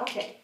Okay,